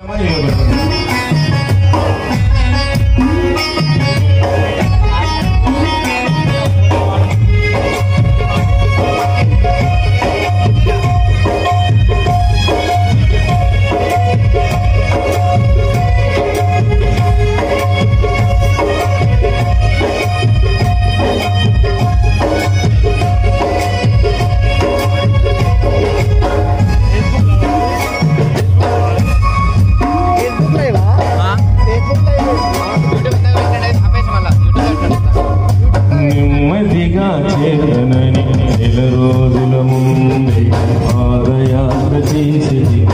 Amanhã,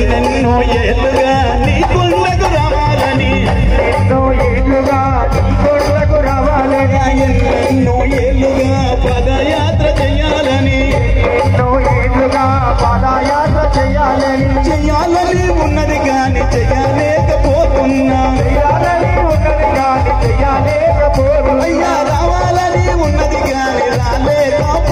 ఎన్నెన్నో ఏళ్ళుగా నీ కొండకు రావాలని. ఎన్నో ఏళ్ళుగా నీ కొండకు పదయాత్ర చేయాలని. ఎన్నో ఏళ్ళుగా చేయాలని. చేయాలని ఉన్నది కానీ చేయలేకపోతున్నా. చేయాలని ఉన్నది కానీ రావాలని ఉన్నది కానీ రాలేకపో